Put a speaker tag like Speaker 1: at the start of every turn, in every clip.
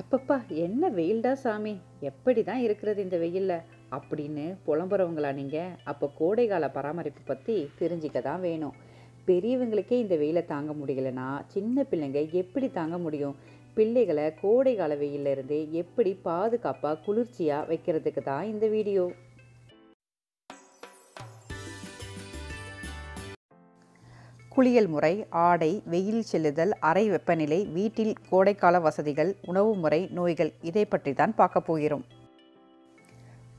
Speaker 1: அப்பப்பா என்ன வெயில்டா சாமி? எப்படி தான் இருக்கிறது இந்த வெயிலில்? அப்படின்னு புலம்புறவங்களா நீங்கள் அப்போ கோடைகால பராமரிப்பு பற்றி தெரிஞ்சிக்க தான் வேணும். பெரியவங்களுக்கே இந்த வெயிலை தாங்க முடியலனா சின்ன பிள்ளைங்க எப்படி தாங்க முடியும்? பிள்ளைகளை கோடைகால வெயில்ல இருந்து எப்படி பாதுகாப்பாக குளிர்ச்சியாக வைக்கிறதுக்கு தான் இந்த வீடியோ. குளியல் முறை ஆடை வெயில் செல்லுதல் அறை வெப்பநிலை வீட்டில் கோடைக்கால வசதிகள் உணவு முறை நோய்கள் இதை பற்றி தான் பார்க்க போகிறோம்.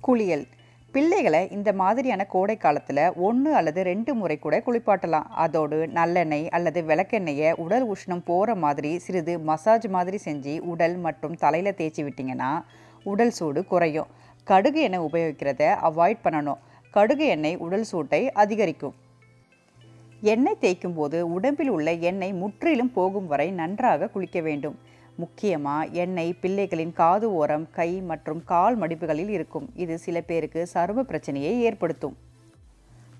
Speaker 1: குளியல். பிள்ளைகளை இந்த மாதிரியான கோடை காலத்தில் ஒன்று அல்லது ரெண்டு முறை கூட குளிப்பாட்டலாம். அதோடு நல்லெண்ணெய் அல்லது விளக்கெண்ணெயை உடல் உஷ்ணம் போகிற மாதிரி சிறிது மசாஜ் மாதிரி செஞ்சு உடல் மற்றும் தலையில் தேய்ச்சி விட்டிங்கன்னா உடல் சூடு குறையும். கடுகு எண்ணெய் உபயோகிக்கிறத அவாய்ட் பண்ணணும். கடுகு எண்ணெய் உடல் சூட்டை அதிகரிக்கும். எண்ணெய் தேய்க்கும் போது உடம்பில் உள்ள எண்ணெய் முற்றிலும் போகும் வரை நன்றாக குளிக்க வேண்டும். முக்கியமாக எண்ணெய் பிள்ளைகளின் காது ஓரம் கை மற்றும் கால் மடிப்புகளில் இருக்கும். இது சில பேருக்கு சரும பிரச்சனையை ஏற்படுத்தும்.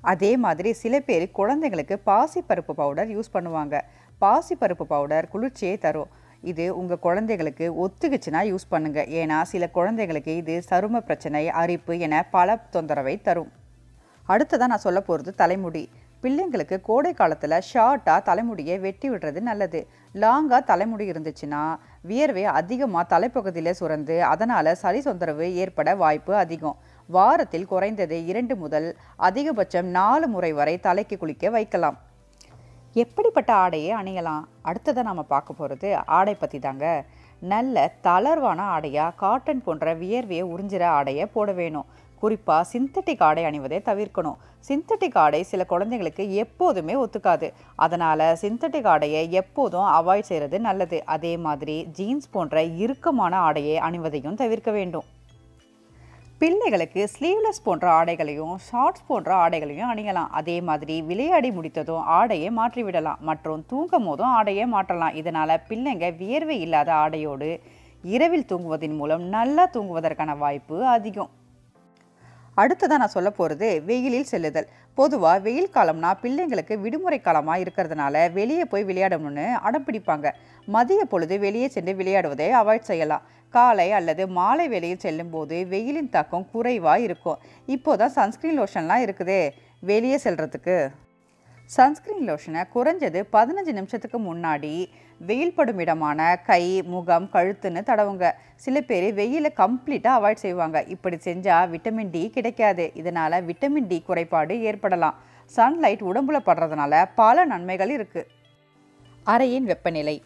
Speaker 1: அதே மாதிரி சில பேர் குழந்தைங்களுக்கு பாசிப்பருப்பு பவுடர் யூஸ் பண்ணுவாங்க. பாசிப்பருப்பு பவுடர் குளிர்ச்சியை தரும். இது உங்கள் குழந்தைகளுக்கு ஒத்துக்குச்சுன்னா யூஸ் பண்ணுங்கள் ஏன்னா சில குழந்தைகளுக்கு இது சரும பிரச்சனை அரிப்பு என பல தொந்தரவை தரும். அடுத்ததான் நான் சொல்ல போகிறது தலைமுடி. பிள்ளைங்களுக்கு கோடை காலத்தில் ஷார்ட்டாக தலைமுடியை வெட்டி விடுறது நல்லது. லாங்காக தலைமுடி இருந்துச்சுன்னா வியர்வை அதிகமாக தலைப்பகுதியில் சுரந்து அதனால் சளி தொந்தரவு ஏற்பட வாய்ப்பு அதிகம். வாரத்தில் குறைந்தது இரண்டு முதல் அதிகபட்சம் நாலு முறை வரை தலைக்கு குளிக்க வைக்கலாம். எப்படிப்பட்ட ஆடையை அணியலாம்? அடுத்ததாக நாம் பார்க்க போகிறது ஆடை பற்றி தாங்க நல்ல தளர்வான ஆடையாக காட்டன் போன்ற வியர்வையை உறிஞ்சிற ஆடையை போட வேணும். குறிப்பாக சிந்தட்டிக் ஆடை அணிவதை தவிர்க்கணும். சிந்தட்டிக் ஆடை சில குழந்தைங்களுக்கு எப்போதுமே ஒத்துக்காது. அதனால் சிந்தட்டிக் ஆடையை எப்போதும் அவாய்ட் செய்கிறது நல்லது. அதே மாதிரி ஜீன்ஸ் போன்ற இறுக்கமான ஆடையை அணிவதையும் தவிர்க்க வேண்டும். பிள்ளைகளுக்கு ஸ்லீவ்லெஸ் போன்ற ஆடைகளையும் ஷார்ட்ஸ் போன்ற ஆடைகளையும் அணியலாம். அதே மாதிரி விளையாடி முடித்ததும் ஆடையை மாற்றி விடலாம் மற்றும் தூங்கும் போதும் ஆடையை மாற்றலாம். இதனால் பிள்ளைங்க வியர்வை இல்லாத ஆடையோடு இரவில் தூங்குவதன் மூலம் நல்லா தூங்குவதற்கான வாய்ப்பு அதிகம். அடுத்ததாக நான் சொல்ல போகிறது வெயிலில் செல்லுதல். பொதுவாக வெயில் காலம்னா பிள்ளைங்களுக்கு விடுமுறை காலமாக இருக்கிறதுனால வெளியே போய் விளையாடணும்னு அடம் பிடிப்பாங்க. மதிய பொழுது வெளியே சென்று விளையாடுவதை அவாய்ட் செய்யலாம் காலை அல்லது மாலை வேளையில் செல்லும்போது வெயிலின் தாக்கம் குறைவாக இருக்கும். இப்போ தான் சன்ஸ்க்ரீன் லோஷன்லாம் இருக்குது வெளியே செல்கிறதுக்கு சன்ஸ்க்ரீன் லோஷனை குறைஞ்சது பதினஞ்சு நிமிஷத்துக்கு முன்னாடி வெயில் படும் இடமான கை முகம் கழுத்துன்னு தடவுங்க. சில பேர் வெயிலை கம்ப்ளீட்டாக அவாய்ட் செய்வாங்க. இப்படி செஞ்சால் விட்டமின் டி கிடைக்காது. இதனால் விட்டமின் டி குறைபாடு ஏற்படலாம். சன்லைட் உடம்புல படுறதுனால பல நன்மைகள் இருக்குது அறையின் வெப்பநிலை.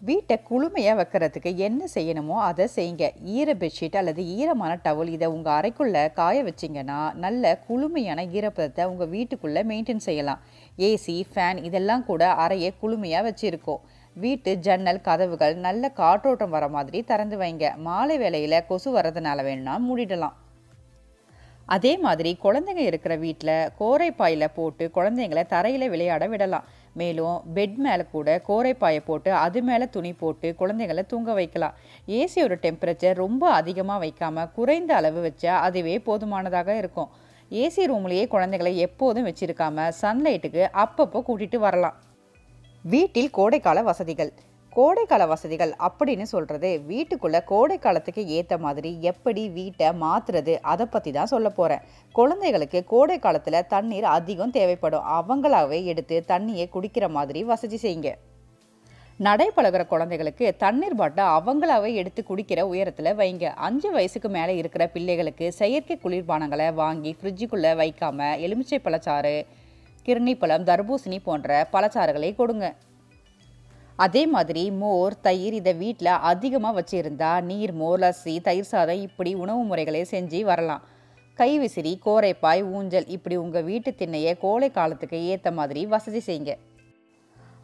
Speaker 1: வீட்டை குளுமையாக வைக்கிறதுக்கு என்ன செய்யணுமோ அதை செய்யுங்க. ஈர பெட்ஷீட் அல்லது ஈரமான டவல் இதை உங்கள் அறைக்குள்ளே காய வச்சிங்கன்னா நல்ல குளுமையான ஈரப்பதத்தை உங்கள் வீட்டுக்குள்ளே மெயின்டைன் செய்யலாம். ஏசி ஃபேன் இதெல்லாம் கூட அறையை குளுமையாக வச்சுருக்கோம். வீட்டு ஜன்னல் கதவுகள் நல்ல காற்றோட்டம் வர மாதிரி திறந்து வைங்க. மாலை வேளையில் கொசு வர்றதுனால வேணும்னா மூடிடலாம். அதே மாதிரி குழந்தைங்க இருக்கிற வீட்டில் கோரைப்பாயில் போட்டு குழந்தைங்களை தரையில் விளையாட விடலாம். மேலும் பெட் மேலே கூட கோரைப்பாயை போட்டு அது மேலே துணி போட்டு குழந்தைங்கள தூங்க வைக்கலாம். ஏசியோட டெம்பரேச்சர் ரொம்ப அதிகமாக வைக்காமல் குறைந்த அளவு வச்சா அதுவே போதுமானதாக இருக்கும். ஏசி ரூம்லேயே குழந்தைகளை எப்போதும் வச்சிருக்காம சன்லைட்டுக்கு அப்பப்போ கூட்டிகிட்டு வரலாம். வீட்டில் கோடைக்கால வசதிகள். கோடைக்கால வசதிகள் அப்படின்னு சொல்கிறது வீட்டுக்குள்ளே கோடை காலத்துக்கு ஏற்ற மாதிரி எப்படி வீட்டை மாற்றுறது அதை பற்றி தான் சொல்ல போகிறேன் குழந்தைகளுக்கு கோடை காலத்தில் தண்ணீர் அதிகம் தேவைப்படும். அவங்களாவே எடுத்து தண்ணியை குடிக்கிற மாதிரி வசதி செய்யுங்க. நடை பழகிற குழந்தைகளுக்கு தண்ணீர் பாட்டை அவங்களாவே எடுத்து குடிக்கிற உயரத்தில் வைங்க. அஞ்சு வயசுக்கு மேலே இருக்கிற பிள்ளைகளுக்கு செயற்கை குளிர்பானங்களை வாங்கி ஃப்ரிட்ஜுக்குள்ளே வைக்காமல் எலுமிச்சை பழச்சாறு கிருணிப்பழம் தர்பூசணி போன்ற பழச்சாறுகளை கொடுங்க. அதே மாதிரி மோர் தயிர் இதை வீட்டில் அதிகமாக வச்சுருந்தா நீர் மோர் லஸ்ஸி தயிர் சாதம் இப்படி உணவு முறைகளை செஞ்சு வரலாம். கைவிசிறி கோரைப்பாய் ஊஞ்சல் இப்படி உங்கள் வீட்டு திண்ணையை கோடை காலத்துக்கு ஏற்ற மாதிரி வசதி செய்யுங்க.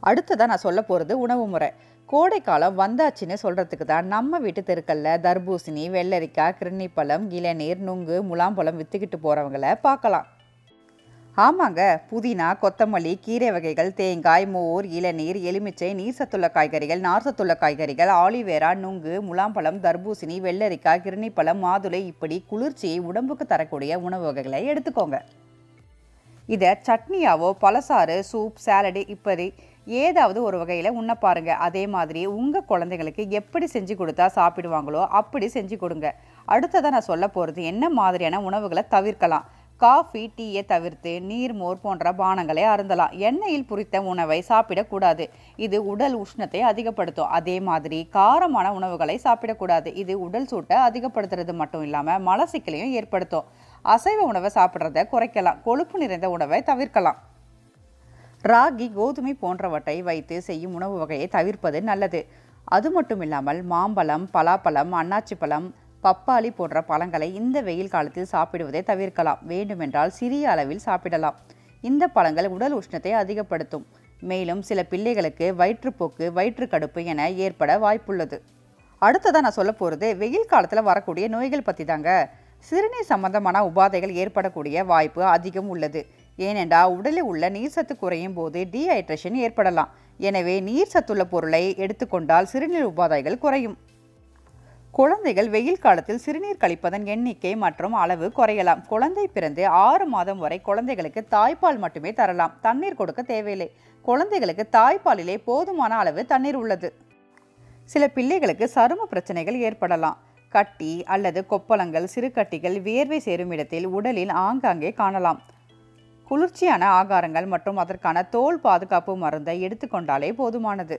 Speaker 1: அடுத்ததாக நான் சொல்ல போகிறது உணவு முறை. கோடைக்காலம் வந்தாச்சுன்னு சொல்கிறதுக்கு தான் நம்ம வீட்டு தெருக்கல்ல தர்பூசணி வெள்ளரிக்காய் கிருணிப்பழம் இளநீர் நுங்கு முலாம்பழம் விற்றுக்கிட்டு போகிறவங்கள பார்க்கலாம். ஆமாங்க. புதினா கொத்தமல்லி கீரை வகைகள் தேங்காய் மோர் இளநீர் எலுமிச்சை நீர் சத்துள்ள காய்கறிகள் நார் சத்துள்ள காய்கறிகள் ஆலிவேரா நுங்கு முலாம்பழம் தர்பூசணி வெள்ளரிக்காய் கிருணிப்பழம் மாதுளை இப்படி குளிர்ச்சியை உடம்புக்கு தரக்கூடிய உணவு வகைகளை எடுத்துக்கோங்க. இதை சட்னியாவோ பழசாறு சூப் சாலடு இப்படி ஏதாவது ஒரு வகையில் உண்ண பாருங்கள் அதே மாதிரி உங்கள் குழந்தைங்களுக்கு எப்படி செஞ்சு கொடுத்தா சாப்பிடுவாங்களோ அப்படி செஞ்சு கொடுங்க. அடுத்ததாக நான் சொல்ல போகிறது என்ன மாதிரியான உணவுகளை தவிர்க்கலாம். காஃபி டீயை தவிர்த்து நீர் மோர் போன்ற பானங்களை அருந்தலாம். எண்ணெயில் பொரித்த உணவை சாப்பிடக்கூடாது. இது உடல் உஷ்ணத்தை அதிகப்படுத்தும். அதே மாதிரி காரமான உணவுகளை சாப்பிடக்கூடாது. இது உடல் சூட்டை அதிகப்படுத்துறது மட்டும் இல்லாமல் மலசிக்கலையும் ஏற்படுத்தும். அசைவ உணவை சாப்பிட்றத குறைக்கலாம். கொழுப்பு நிறைந்த உணவை தவிர்க்கலாம். ராகி கோதுமை போன்றவற்றை வைத்து செய்யும் உணவு வகையை தவிர்ப்பது நல்லது. அது மட்டும் இல்லாமல் மாம்பழம் பலாப்பழம் அன்னாச்சி பழம் பப்பாளி போன்ற பழங்களை இந்த வெயில் காலத்தில் சாப்பிடுவதை தவிர்க்கலாம். வேண்டுமென்றால் சிறிய அளவில் சாப்பிடலாம். இந்த பழங்கள் உடல் உஷ்ணத்தை அதிகப்படுத்தும். மேலும் சில பிள்ளைகளுக்கு வயிற்றுப்போக்கு வயிற்றுக்கடுப்பு என ஏற்பட வாய்ப்புள்ளது. அடுத்ததாக நான் சொல்ல போகிறது வெயில் காலத்தில் வரக்கூடிய நோய்கள் பற்றி தாங்க சிறுநீர் சம்பந்தமான உபாதைகள் ஏற்படக்கூடிய வாய்ப்பு அதிகம் உள்ளது. ஏனென்றால் உடலில் உள்ள நீர் சத்து குறையும் போது டீஹைட்ரேஷன் ஏற்படலாம். எனவே நீர் சத்துள்ள பொருளை எடுத்துக்கொண்டால் சிறுநீர் உபாதைகள் குறையும். குழந்தைகள் வெயில் காலத்தில் சிறுநீர் கழிப்பதன் எண்ணிக்கை மற்றும் அளவு குறையலாம். குழந்தை பிறந்து ஆறு மாதம் வரை குழந்தைகளுக்கு தாய்ப்பால் மட்டுமே தரலாம். தண்ணீர் கொடுக்க தேவையில்லை. குழந்தைகளுக்கு தாய்ப்பாலிலே போதுமான அளவு தண்ணீர் உள்ளது. சில பிள்ளைகளுக்கு சரும பிரச்சனைகள் ஏற்படலாம். கட்டி அல்லது கொப்பளங்கள் சிறுகட்டிகள் வியர்வை சேரும் இடத்தில் உடலில் ஆங்காங்கே காணலாம். குளிர்ச்சியான ஆகாரங்கள் மற்றும் அதற்கான தோல் பாதுகாப்பு மருந்தை எடுத்துக்கொண்டாலே போதுமானது.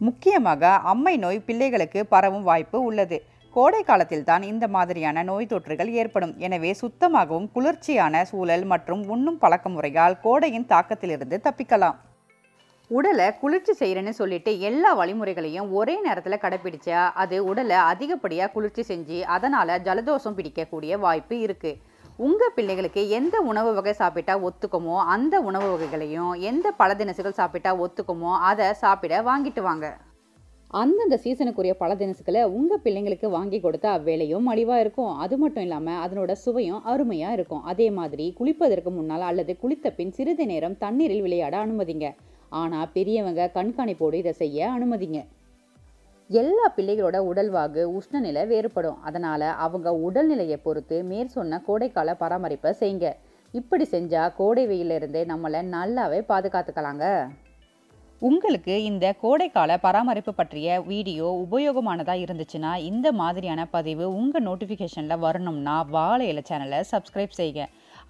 Speaker 1: முக்கியமாக அம்மை நோய் பிள்ளைகளுக்கு பரவும் வாய்ப்பு உள்ளது. கோடை காலத்தில் தான் இந்த மாதிரியான நோய் தொற்றுகள் ஏற்படும். எனவே சுத்தமாகவும் குளிர்ச்சியான சூழல் மற்றும் உண்ணும் பழக்க முறையால் கோடையின் தாக்கத்திலிருந்து தப்பிக்கலாம். உடலை குளிர்ச்சி செய்கிறேன்னு சொல்லிட்டு எல்லா வழிமுறைகளையும் ஒரே நேரத்தில் கடைப்பிடிச்சா அது உடலை அதிகப்படியாக குளிர்ச்சி செஞ்சு அதனால் ஜலதோஷம் பிடிக்கக்கூடிய வாய்ப்பு இருக்குது உங்கள் பிள்ளைகளுக்கு எந்த உணவு வகை சாப்பிட்டா ஒத்துக்குமோ அந்த உணவு வகைகளையும் எந்த பழதினசுகள் சாப்பிட்டா ஒத்துக்குமோ அதை சாப்பிட வாங்கிட்டு வாங்க. அந்தந்த சீசனுக்குரிய பல தினசுகளை உங்கள் பிள்ளைங்களுக்கு வாங்கி கொடுத்தா அவ்வேளையும் மலிவாக இருக்கும். அது மட்டும் இல்லாமல் அதனோட சுவையும் அருமையாக இருக்கும். அதே மாதிரி குளிப்பதற்கு முன்னால் அல்லது குளித்த பின் சிறிது நேரம் தண்ணீரில் விளையாட அனுமதிங்க. ஆனால் பெரியவங்க கண்காணிப்போடு இதை செய்ய அனுமதிங்க. எல்லா பிள்ளைகளோட உடல்வாகு உஷ்ணநிலை வேறுபடும். அதனால் அவங்க உடல்நிலையை பொறுத்து மேற் சொன்ன கோடைக்கால பராமரிப்பை செய்யுங்க இப்படி செஞ்சால் கோடை வெயிலிருந்தே நம்மளை நல்லாவே பாதுகாத்துக்கலாங்க. உங்களுக்கு இந்த கோடைக்கால பராமரிப்பு பற்றிய வீடியோ உபயோகமானதாக இருந்துச்சுன்னா இந்த மாதிரியான பதிவு உங்கள் நோட்டிஃபிகேஷனில் வரணும்னா வாழை இலை சேனலை சப்ஸ்கிரைப் செய்யுங்க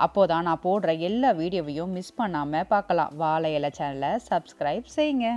Speaker 1: அப்போதான் நான் போடுற எல்லா வீடியோவையும் மிஸ் பண்ணாமல் பார்க்கலாம். வாழை இலை சேனலை சப்ஸ்கிரைப் செய்யுங்க